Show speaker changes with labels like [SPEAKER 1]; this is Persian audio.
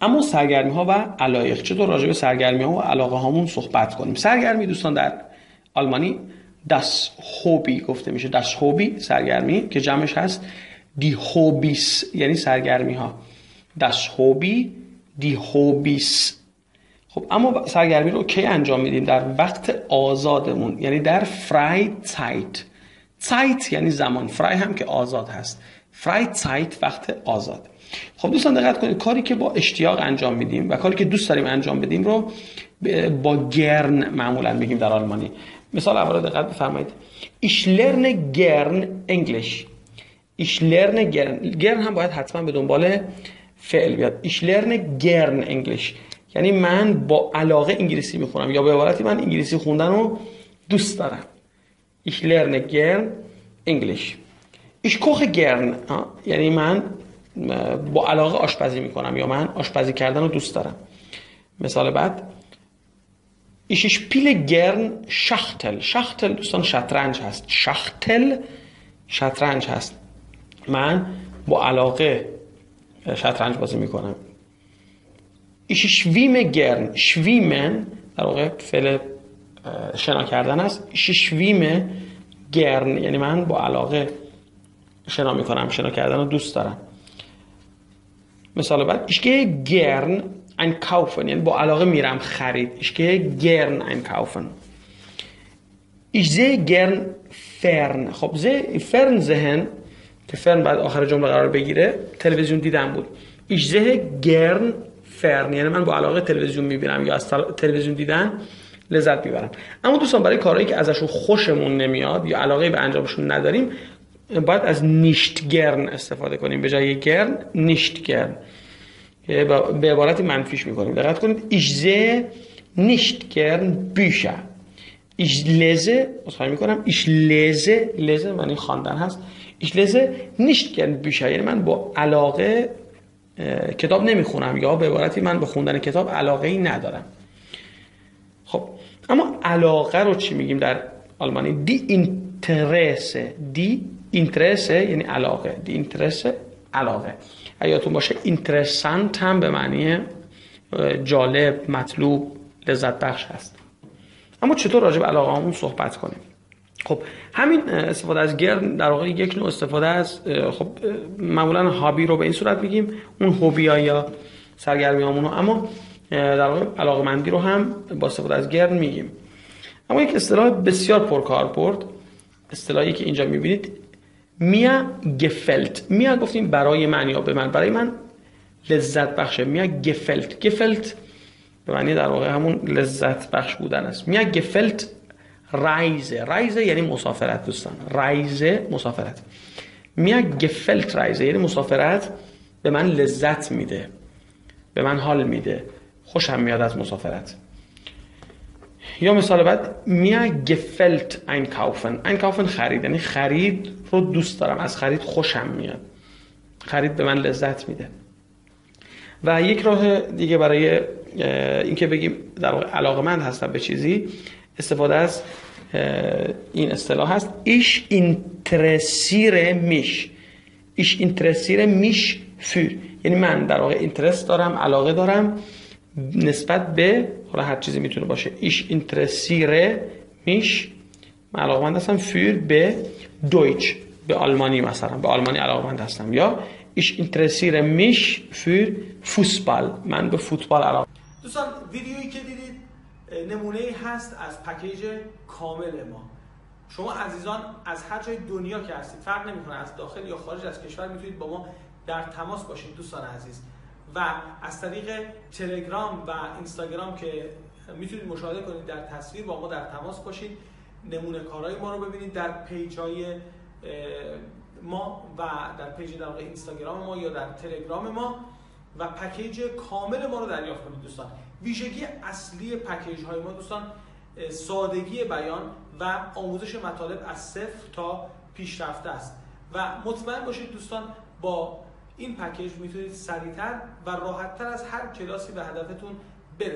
[SPEAKER 1] اما سرگرمی ها و علایق چطور راجع به سرگرمی ها و علاقه هامون صحبت کنیم؟ سرگرمی دوستان در آلمانی das Hobby گفته میشه. das Hobby سرگرمی که جمعش هست. die Hobbys یعنی سرگرمی ها das Hobby die Hobbys. خب اما سرگرمی رو کی انجام میدیم؟ در وقت آزادمون یعنی در Freizeit. Zeit یعنی زمان. frei هم که آزاد هست. فرای تایت وقت آزاد. خب دوستان دقت کنید کاری که با اشتیاق انجام میدیم و کاری که دوست داریم انجام بدیم رو با گرن معمولا میگیم در آلمانی. مثال اول دقت بفرمایید. Ich lerne gern English. Ich lerne gern gern هم باید حتما به دنبال فعل بیاد. Ich lerne gern English. یعنی من با علاقه انگلیسی می‌خونم یا به عبارتی من انگلیسی خوندن رو دوست دارم. Ich lerne gern English. Ich koche gern یعنی من با علاقه آشپزی می‌کنم یا من آشپزی کردن رو دوست دارم مثال بعد Ich spiele gern Schachtel. Schachtel دوستان شطرنج هست. شختل شطرنج هست. من با علاقه شطرنج بازی می‌کنم. Ich schwimme gern. Schwimmen در واقع فعل شنا کردن است. Ich schwimme gern یعنی من با علاقه شنا می‌کنم. شنا کردن رو دوست دارم. مثال بعد Ich gehe gern einkaufen یعنی با علاقه میرم خرید ich gehe gern einkaufen ich sehe gern fern خب fern sehen که فرن بعد آخر جمله قرار بگیره تلویزیون دیدن بود ich sehe gern fern یعنی من با علاقه تلویزیون می‌بینم یا از تلویزیون دیدن لذت می‌برم اما دوستان برای کارهایی که ازشون خوشمون نمیاد یا علاقه به انجامشون نداریم باید از نیشت گرن استفاده کنیم. به جای گرن نیشت گرن. به عبارت منفیش می‌کنیم. دقت کنید. nicht gern Bücher ich lese اصلا می‌کنم. ich lese lese معنی خواندن هست. ich lese nicht gern Bücher یعنی من با علاقه کتاب نمی‌خونم. یا به عبارتی من به خوندن کتاب علاقه ای ندارم. خب اما علاقه رو چی میگیم در آلمانی؟ دی اینترسه دی اینترسه یعنی علاقه دی اینترسه علاقه یادتون باشه اینترسانت هم به معنی جالب مطلوب لذت بخش هست اما چطور راجع به علاقه همون صحبت کنیم خب همین استفاده از گرد در واقع یک نوع استفاده از خب معمولا هابی رو به این صورت میگیم اون هوبی یا سرگرمی رو اما در واقع علاقه مندی رو هم با استفاده از گرد میگیم اما یک اصطلاح بسیار پرکاربرد اصطلاحی که اینجا می‌بینید میا گفلت. میا گفتیم برای من یا به من؟ برای من لذت بخشه. میا گفلت. گفلت به معنی در واقع همون لذت بخش بودن است. میا گفلت رایزه. رایزه یعنی مسافرت دوستان. رایزه مسافرت. میا گفلت رایزه یعنی مسافرت به من لذت میده به من حال میده خوشم میاد از مسافرت. یا مثال بعد میا گفلت ایnkaufen ایnkaufen خرید. یعنی خرید رو دوست دارم. از خرید خوشم میاد. خرید به من لذت میده. و یک راه دیگه برای اینکه بگیم در واقع علاقمند هستم به چیزی استفاده از این اصطلاح هست. ایش اینترسیر میش ایش اینترسیر میش فور یعنی من در واقع اینترس دارم علاقه دارم. نسبت به حالا هر چیزی می‌تونه باشه ایش اینترسیره میش. من علاقمند هستم فور به دویچ به آلمانی مثلا به آلمانی علاقمند هستم. یا Ich interessiere mich für Fußball. من به فوتبال علاقه
[SPEAKER 2] دوستان ویدیویی که دیدید نمونه هست از پکیج کامل ما. شما عزیزان از هر جای دنیا که هستید فرق نمی‌کنه از داخل یا خارج از کشور می‌تونید با ما در تماس باشید دوستان عزیز. و از طریق تلگرام و اینستاگرام که می‌تونید مشاهده کنید در تصویر با ما در تماس باشید. نمونه کارهای ما رو ببینید در پیج های ما و در پیج در اینستاگرام ما یا در تلگرام ما و پکیج کامل ما رو دریافت کنید دوستان. ویژگی اصلی پکیج های ما دوستان سادگی بیان و آموزش مطالب از صفر تا پیشرفته است. و مطمئن باشید دوستان با این پکیج می‌تونید سریعتر و راحتتر از هر کلاسی به هدفتون برسید.